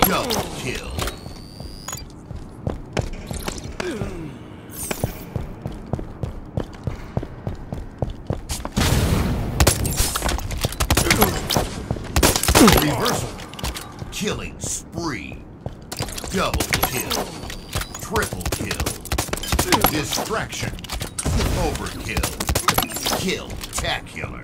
Double kill. Reversal. Killing spree. Double kill. Triple kill. Distraction. Overkill. Kill-tacular.